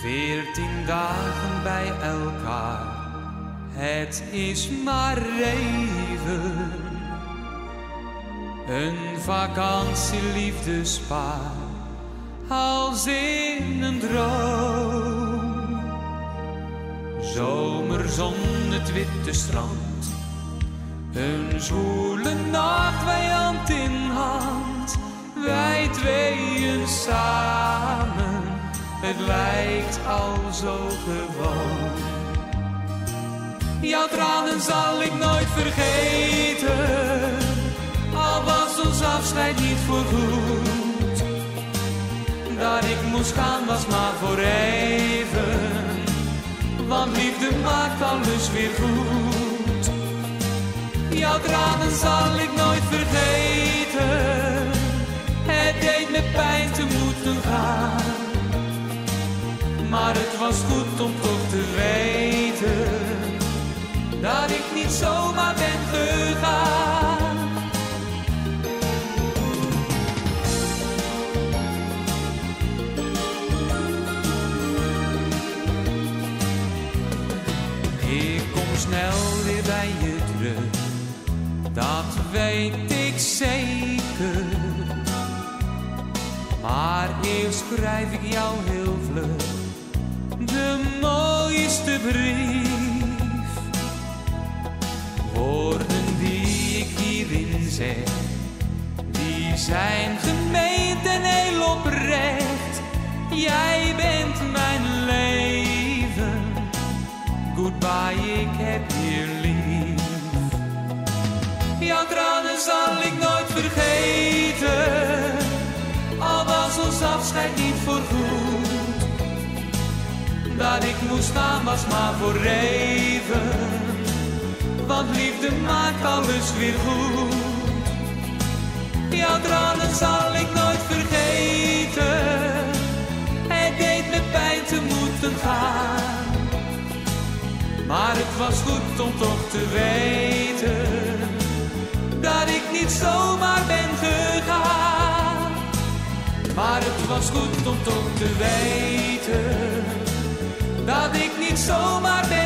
Veertien dagen bij elkaar, het is maar even. Een vakantie, liefdespaar, als in een droom. Zomerzon, het witte strand, een zwoele nacht, wij hand in hand, wij tweeën samen. Het lijkt al zo gewoon. Jouw tranen zal ik nooit vergeten, al was ons afscheid niet voorgoed. Dat ik moest gaan was maar voor even, want liefde maakt alles weer goed. Jouw tranen zal Maar het was goed om toch te weten dat ik niet zomaar ben gegaan. Ik kom snel weer bij je terug, dat weet ik zeker. Maar eerst schrijf ik jou heel vlug brief. Woorden die ik hierin zeg, die zijn gemeend en heel oprecht. Jij bent mijn leven, goodbye, ik heb je lief. Jouw tranen zal ik nooit vergeten, al was ons afscheid niet voorgoed dat ik moest gaan was maar voor even. Want liefde maakt alles weer goed. Jouw tranen zal ik nooit vergeten. Het deed me pijn te moeten gaan. Maar het was goed om toch te weten. Dat ik niet zomaar ben gegaan. Maar het was goed om toch te weten dat ik niet zomaar ben.